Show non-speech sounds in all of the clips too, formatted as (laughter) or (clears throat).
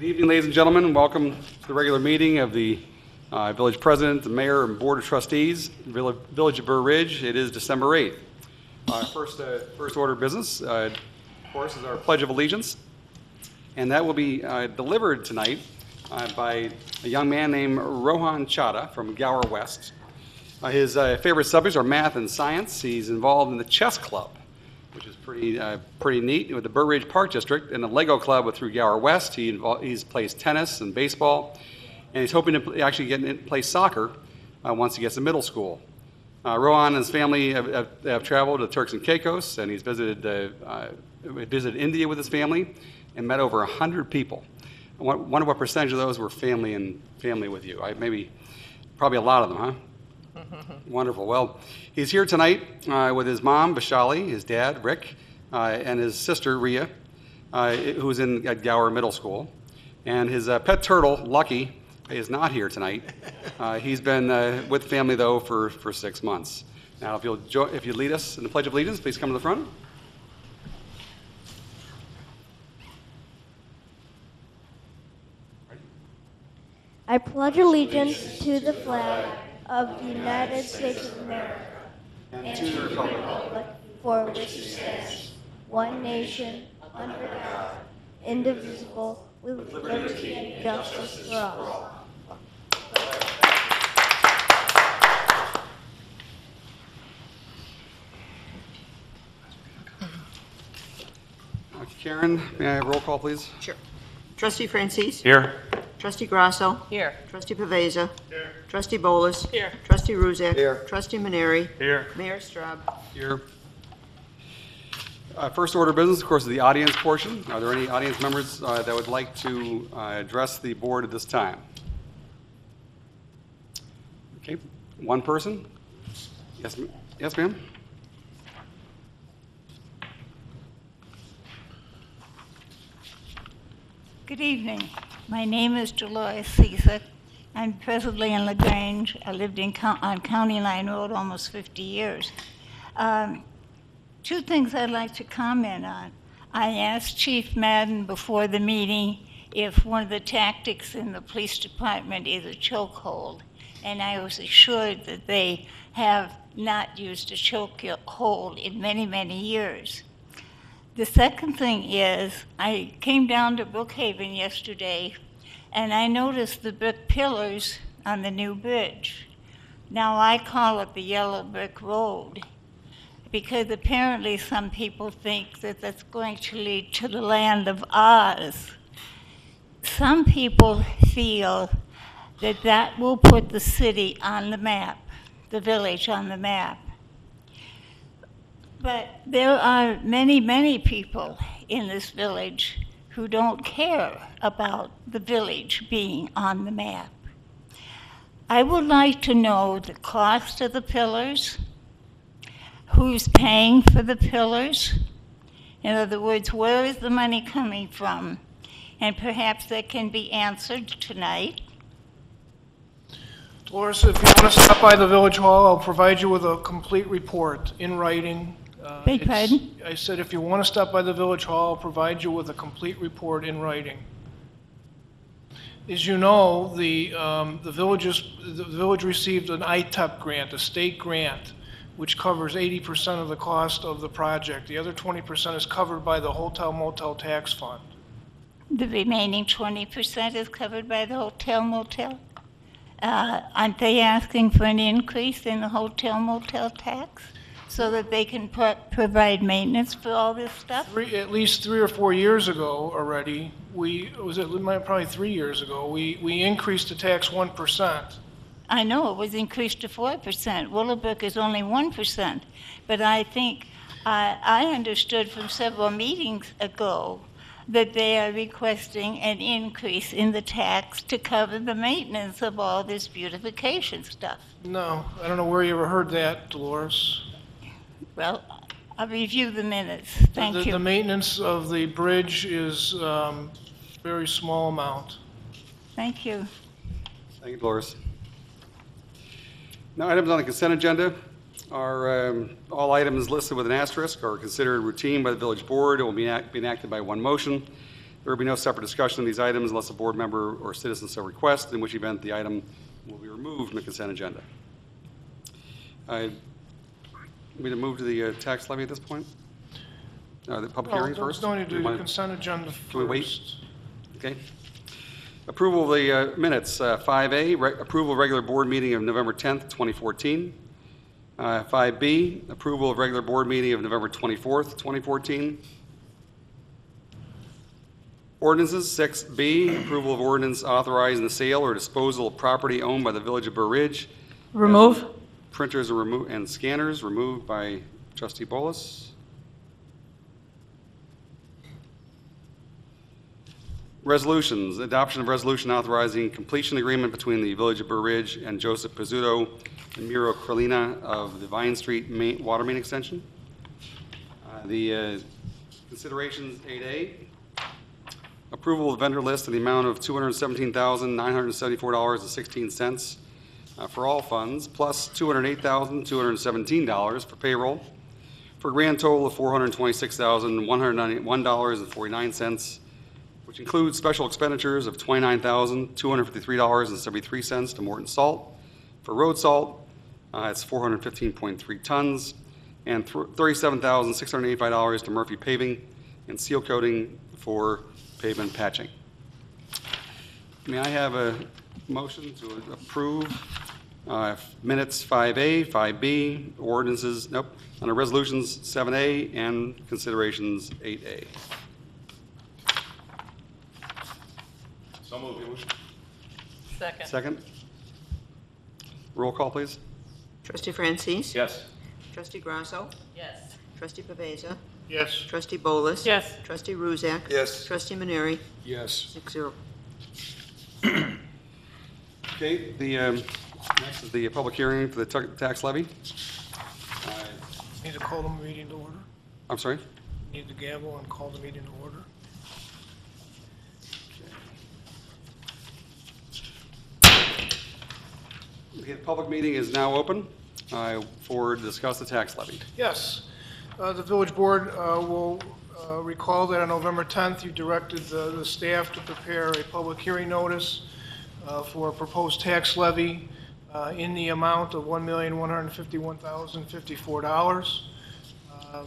Good evening, ladies and gentlemen. Welcome to the regular meeting of the uh, village president, the mayor, and board of trustees, Vill- Village of Burr Ridge. It is December 8th. Uh, First, uh, first order of business, uh, of course, is our Pledge of Allegiance. And that will be uh, delivered tonight uh, by a young man named Rohan Chada from Gower West. Uh, His uh, favorite subjects are math and science. He's involved in the chess club, which is pretty, uh, pretty neat, with the Burr Ridge Park District and the Lego Club with through Gower West. He invol- he's plays tennis and baseball, and he's hoping to actually get in, play soccer uh, once he gets to middle school. Uh, Rohan and his family have, have, have traveled to Turks and Caicos, and he's visited uh, visited India with his family and met over hundred people. I wonder what percentage of those were family and family with you? I, maybe, probably a lot of them, huh? (laughs) Wonderful. Well, he's here tonight uh, with his mom, Vishali, his dad, Rick, uh, and his sister, Ria, uh, who's in at Gower Middle School. And his uh, pet turtle, Lucky, is not here tonight. (laughs) Uh, he's been uh, with the family, though, for, for six months. Now, if you'll, jo- if you lead us in the Pledge of Allegiance, please come to the front. I pledge allegiance to the flag of the United States of America And to the republic. republic for which it stands, one nation, under God, indivisible, with liberty and justice for all. Karen, may I have roll call, please? Sure. Trustee Francis? Here. Trustee Grasso? Here. Trustee Pavesa? Here. Trustee Bolus? Here. Trustee Ruzek? Here. Trustee Maneri? Here. Mayor Straub? Here. Uh, First order of business, of course, is the audience portion. Are there any audience members uh, that would like to uh, address the board at this time? Okay, one person? Yes, ma- yes, ma'am? Good evening. My name is Dolores Cisak. I'm presently in LaGrange. I lived in, on County Line Road almost 50 years. Um, Two things I'd like to comment on. I asked Chief Madden before the meeting if one of the tactics in the police department is a chokehold, and I was assured that they have not used a chokehold in many, many years. The second thing is, I came down to Brookhaven yesterday, and I noticed the brick pillars on the new bridge. Now I call it the yellow brick road, because apparently some people think that that's going to lead to the land of Oz. Some people feel that that will put the city on the map, the village on the map. But there are many, many people in this village who don't care about the village being on the map. I would like to know the cost of the pillars, who's paying for the pillars. In other words, where is the money coming from? And perhaps that can be answered tonight. Dolores, if you want to stop by the village hall, I'll provide you with a complete report in writing. Uh, Beg it's- pardon? I said if you want to stop by the village hall, I'll provide you with a complete report in writing. As you know, the, um, the villages, the village received an ITEP grant, a state grant, which covers 80% of the cost of the project. The other 20% is covered by the hotel motel tax fund. The remaining 20% is covered by the hotel motel. Uh, Aren't they asking for an increase in the hotel motel tax so that they can pro- provide maintenance for all this stuff? Three, at least three or four years ago already, we, was it probably three years ago, we, we increased the tax one percent. I know it was increased to 4%. Willowbrook is only 1%. But I think, I I understood from several meetings ago that they are requesting an increase in the tax to cover the maintenance of all this beautification stuff. No, I don't know where you ever heard that, Dolores. Well, I'll review the minutes. Thank The you. The maintenance of the bridge is, um, very small amount. Thank you. Thank you, Dolores. Now, items on the consent agenda are, um, all items listed with an asterisk are considered routine by the village board. It will be enact- be enacted by one motion. There will be no separate discussion of these items unless a board member or citizen so requests, in which event the item will be removed from the consent agenda. I, we to move to the uh, tax levy at this point? Uh, The public Well, hearing first? Don't need to Do do we the wanna- consent agenda Can we wait? Okay. Approval of the uh, minutes, uh, 5A, re- approval of regular board meeting of November 10th, 2014. Uh, 5B, approval of regular board meeting of November 24th, 2014. Ordinances, 6B, approval of ordinance authorizing the sale or disposal of property owned by the Village of Burr Ridge. Remove? Printers removed, and scanners removed by trustee Bolus. Resolutions, adoption of resolution authorizing completion agreement between the Village of Burr Ridge and Joseph Pizzuto and Miro Carlina of the Vine Street Main, Water Main Extension. Uh, The uh, considerations, 8A, approval of vendor list in the amount of $217,974.16 uh, for all funds, plus $208,217 for payroll, for a grand total of $426,191.49, which includes special expenditures of $29,253.73 to Morton Salt. For road salt, uh, it's 415.3 tons, and thr- $37,685 to Murphy Paving, and seal coating for pavement patching. May I have a motion to approve uh, minutes 5A, 5B, ordinances, nope, under resolutions 7A and considerations 8A? So moved. Second. Second? Roll call, please. Trustee Francis? Yes. Trustee Grasso? Yes. Trustee Pavesa? Yes. Trustee Bolus? Yes. Trustee Ruzak? Yes. Trustee Maneri? Yes. Six zero. Okay, the, um, next is the public hearing for the tu- tax levy. Need to call the meeting to order. I'm sorry? Need to gavel and call the meeting to order. Okay, the public meeting is now open uh, for discuss the tax levy. Yes. Uh, The village board uh, will uh, recall that on November 10th, you directed the the staff to prepare a public hearing notice uh, for a proposed tax levy uh, in the amount of $1,151,054. Um,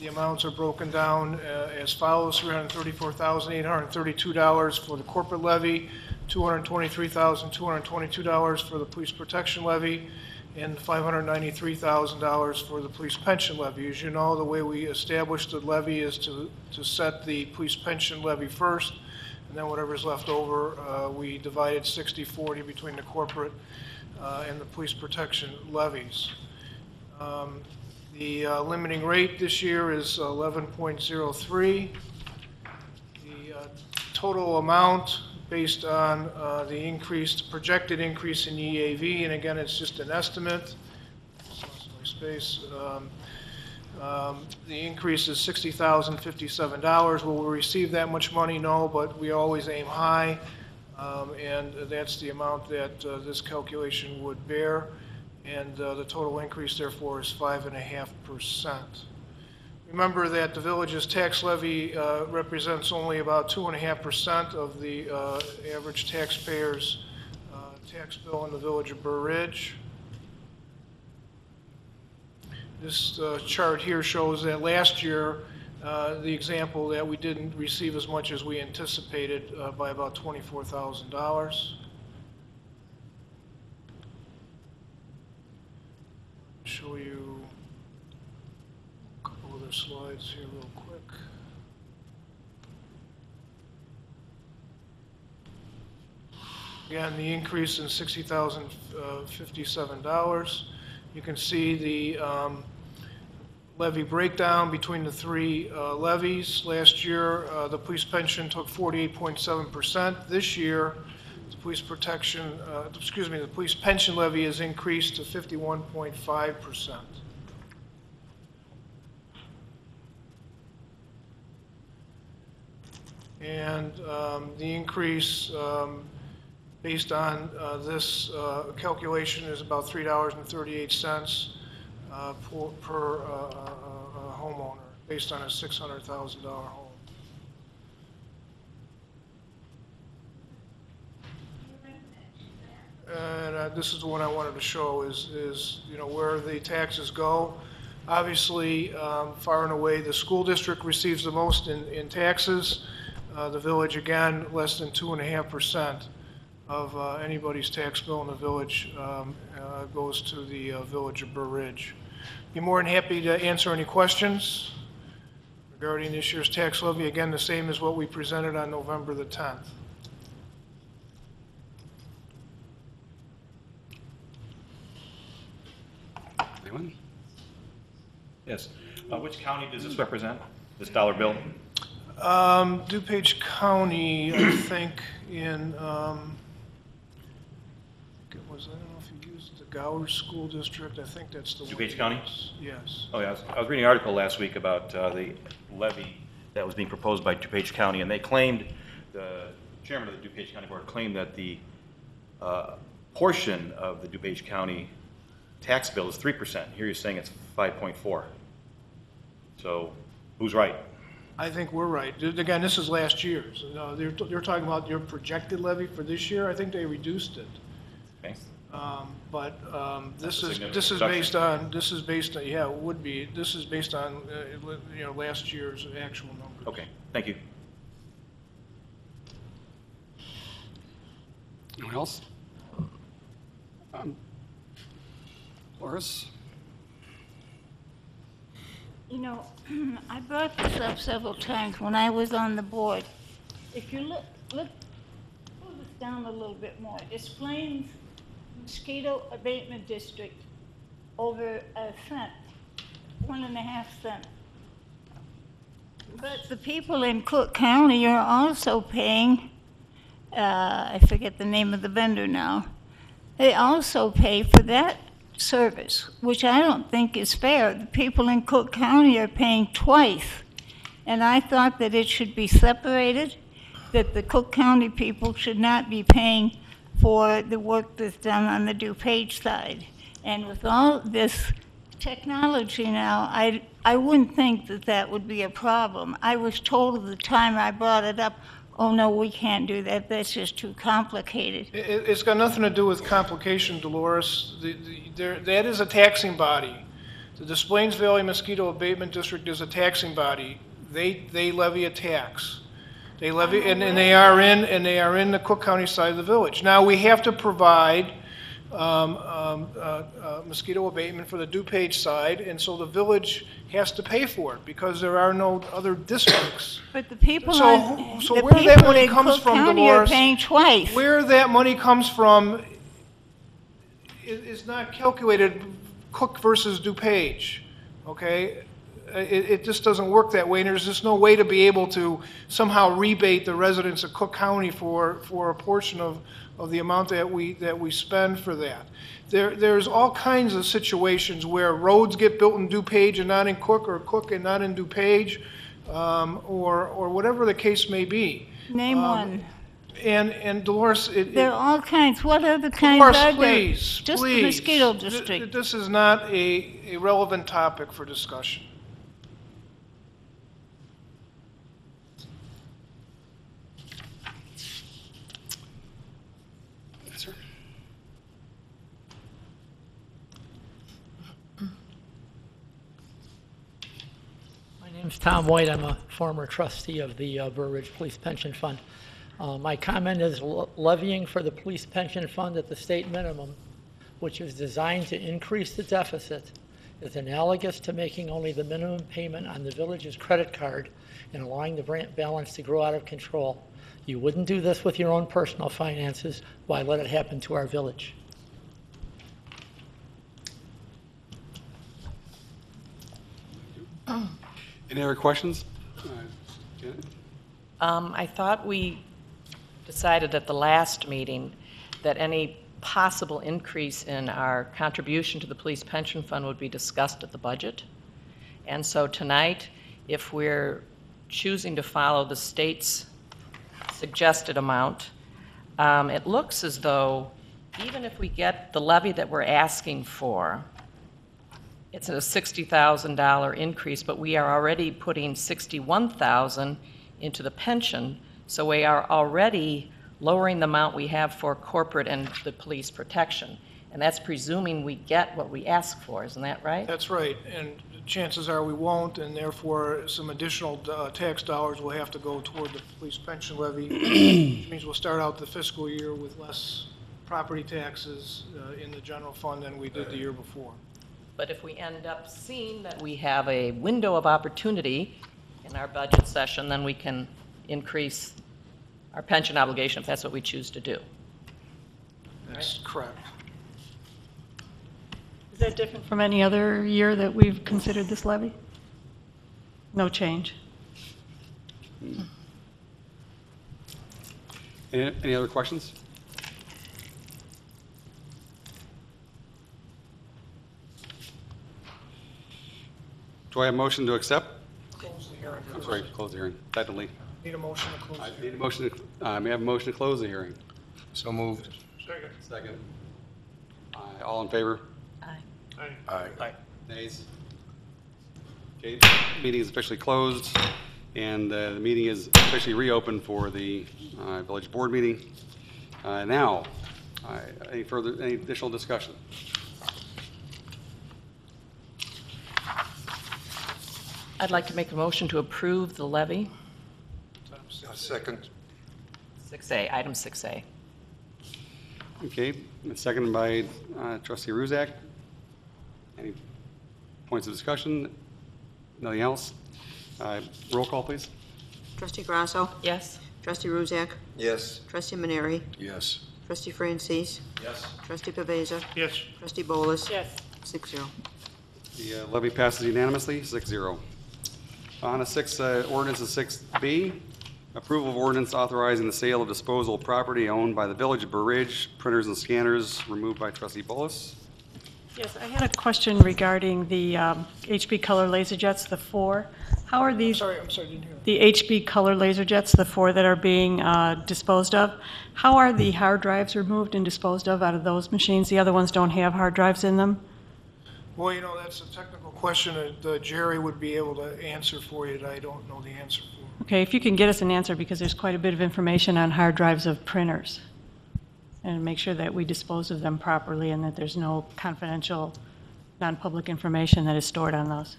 The amounts are broken down uh, as follows, $334,832 for the corporate levy, $223,222 for the police protection levy, and $593,000 for the police pension levy. As you know, the way we establish the levy is to, to set the police pension levy first, and then whatever's left over, uh, we divided 60/40 between the corporate uh, and the police protection levies. Um, The uh, limiting rate this year is 11.03. The uh, total amount based on uh, the increased, projected increase in EAV, and again, it's just an estimate, space, um, um, the increase is $60,057. Will we receive that much money? No, but we always aim high, um, and that's the amount that uh, this calculation would bear, and uh, the total increase therefore is 5.5%. Remember that the village's tax levy uh, represents only about 2.5% of the uh, average taxpayer's uh, tax bill in the village of Burr Ridge. This uh, chart here shows that last year, uh, the example that we didn't receive as much as we anticipated uh, by about $24,000. Show you a couple other slides here real quick. Again, the increase in $60,057. You can see the um, levy breakdown between the three uh, levies. Last year, uh, the police pension took 48.7%. This year, the police protection, uh, excuse me, the police pension levy has increased to 51.5%. And um, the increase, um, based on uh, this uh, calculation, is about $3.38 uh, for, per uh, uh, uh, homeowner based on a $600,000 home. And uh, this is the one I wanted to show is, is you know where the taxes go. Obviously, um, far and away, the school district receives the most in, in taxes. Uh, the village, again, less than 2.5% of uh, anybody's tax bill in the village um, goes to the village of Burr Ridge. Be more than happy to answer any questions regarding this year's tax levy. Again, the same as what we presented on November the 10th. Anyone? Yes. Uh, Which county does this represent, this dollar bill? Um, DuPage County, I think, in, um, it was, I don't know if you used the Gower School District, I think that's the one. DuPage County? Yes. Oh, yeah, I was- I was reading an article last week about uh, the levy that was being proposed by DuPage County, and they claimed, the chairman of the DuPage County Board claimed that the uh, portion of the DuPage County tax bill is 3%. Here you're saying it's 5.4. So who's right? I think we're right. Th- Again, this is last year's. No, they're, they're talking about your projected levy for this year. I think they reduced it. Okay? Um, But um, this a is, this is reduction. based on, this is based on, yeah, it would be, this is based on, uh, li- you know, last year's actual numbers. Okay, thank you. Anyone else? Um, Loris? You know, (clears throat) I brought this up several times when I was on the board. If you look, look, pull this down a little bit more. It explains mosquito abatement district over a cent, one and a half cent. But the people in Cook County are also paying, uh, I forget the name of the vendor now. They also pay for that service, which I don't think is fair. The people in Cook County are paying twice. And I thought that it should be separated, that the Cook County people should not be paying for the work that's done on the DuPage side. And with all this technology now, I, I wouldn't think that that would be a problem. I was told at the time I brought it up, oh, no, we can't do that, that's just too complicated. It, it- it's got nothing to do with complication, Dolores. The, the, there, that is a taxing body. The Des Plaines Valley Mosquito Abatement District is a taxing body. They, they levy a tax. They levy, and, and they are in, and they are in the Cook County side of the village. Now, we have to provide, um, um, uh, uh, mosquito abatement for the DuPage side, and so the village has to pay for it, because there are no other districts. But the people So on, so the where that people money in comes Cook from, County are Dolores, paying twice. Where that money comes from i- is not calculated Cook versus DuPage, okay? It, it just doesn't work that way, and there's just no way to be able to somehow rebate the residents of Cook County for, for a portion of, of the amount that we, that we spend for that. There, there's all kinds of situations where roads get built in DuPage and not in Cook, or Cook and not in DuPage, um, or, or whatever the case may be. Name Um, one. And, and Dolores, it. it- There are all kinds, what other kinds Dolores, are there? please, Just the please. mosquito Th- district. This is not a, a relevant topic for discussion. Tom White. I'm a former trustee of the uh, Police Pension Fund. Uh, My comment is le- levying for the police pension fund at the state minimum, which is designed to increase the deficit, is analogous to making only the minimum payment on the village's credit card and allowing the balance to grow out of control. You wouldn't do this with your own personal finances. Why let it happen to our village? Any other questions? Um, I thought we decided at the last meeting that any possible increase in our contribution to the police pension fund would be discussed at the budget. And so tonight, if we're choosing to follow the state's suggested amount, um, it looks as though even if we get the levy that we're asking for, it's a $60,000 increase, but we are already putting 61,000 into the pension, so we are already lowering the amount we have for corporate and the police protection. And that's presuming we get what we ask for, isn't that right? That's right, and chances are we won't, and therefore, some additional uh, tax dollars will have to go toward the police pension levy, (clears throat) which means we'll start out the fiscal year with less property taxes uh, in the general fund than we did the year before. But if we end up seeing that we have a window of opportunity in our budget session, then we can increase our pension obligation if that's what we choose to do. That's correct. Is that different from any other year that we've considered this levy? No change? Any any other questions? Do I have a motion to accept? Close the hearing. I'm sorry, close the hearing. Technically, Need a motion to close. I the need a motion, to- uh, may I have a motion to close the hearing? So moved. Second. Second. Aye, All in favor? Aye. Aye. Nays? Okay, meeting is officially closed, and uh, the meeting is officially reopened for the uh, village board meeting. Uh, Now, uh, any further, any additional discussion? I'd like to make a motion to approve the levy, A Second. 6A, item 6A. Okay, it's seconded by uh, trustee Ruzak. Any points of discussion? Nothing else? Uh, Roll call, please. Trustee Grasso? Yes? Trustee Ruzak? Yes. Trustee Maneri? Yes. Trustee Francis? Yes. Trustee Pavesa? Yes. Trustee Bolus? Yes. Six zero. The uh, levy passes unanimously, 6-0. On to six, uh, ordinance is 6B, approval of ordinance authorizing the sale of disposal of property owned by the Village of Burr Ridge, printers and scanners removed by trustee Bolus. Yes, I had a question regarding the um, HP Color Laser Jets, the four. How are these, Sorry, I'm sorry, didn't hear. the HP Color Laser Jets, the four that are being uh, disposed of, how are the hard drives removed and disposed of out of those machines? The other ones don't have hard drives in them? Well, you know, that's a technical question that uh, Jerry would be able to answer for you that I don't know the answer for. Okay, if you can get us an answer, because there's quite a bit of information on hard drives of printers, and make sure that we dispose of them properly and that there's no confidential, non-public information that is stored on those.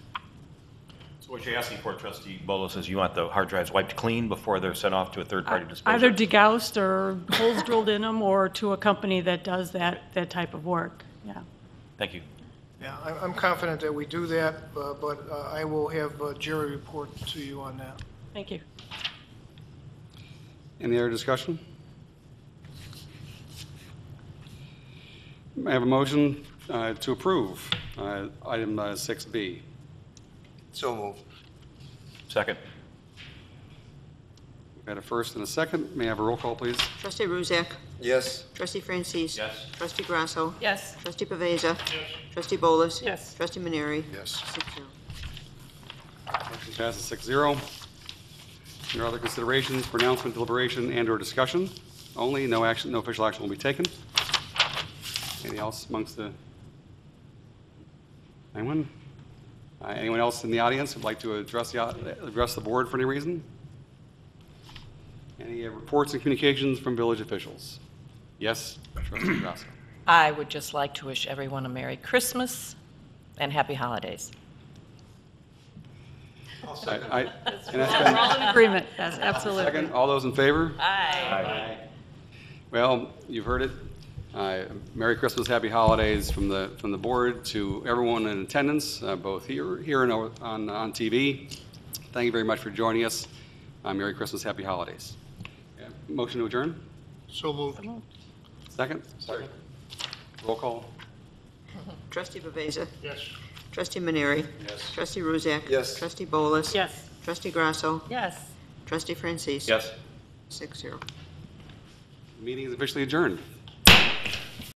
So what you're asking for, trustee Bolus, is you want the hard drives wiped clean before they're sent off to a third-party disposal? Either degaussed or holes drilled in them, or to a company that does that, that type of work, yeah. Thank you. Yeah, I'm- I'm confident that we do that, uh, but uh, I will have uh, Jerry report to you on that. Thank you. Any other discussion? I have a motion uh, to approve uh, item uh, 6B? So moved. Second. We've had a first and a second. May I have a roll call, please? Trustee Ruzak? Yes. Trustee Francis? Yes. Trustee Grasso? Yes. Trustee Pavesa? Yes. Trustee Bolus? Yes. Trustee Maneri? Yes. Six zero. Motion passes 6-0. Under other considerations, pronouncement, deliberation, and/or discussion only, no action, no official action will be taken. Anything else amongst the, anyone? Uh, Anyone else in the audience would like to address the, address the board for any reason? Any uh, reports and communications from village officials? Yes, trustee Grasso. I would just like to wish everyone a Merry Christmas and Happy Holidays. I- I- And that's been, We're all in agreement, yes, absolutely. second, all those in favor? Aye. Well, you've heard it. Uh, Merry Christmas, Happy Holidays from the, from the board to everyone in attendance, uh, both here, here and o- on, on TV. Thank you very much for joining us. Uh, Merry Christmas, Happy Holidays. Yeah, Motion to adjourn? So moved. Second? Second. Roll call? Trustee Pavesa? Yes. Trustee Maneri? Yes. Trustee Ruzak? Yes. Trustee Bolus? Yes. Trustee Grasso? Yes. Trustee Francis? Yes. Six zero. Meeting is officially adjourned.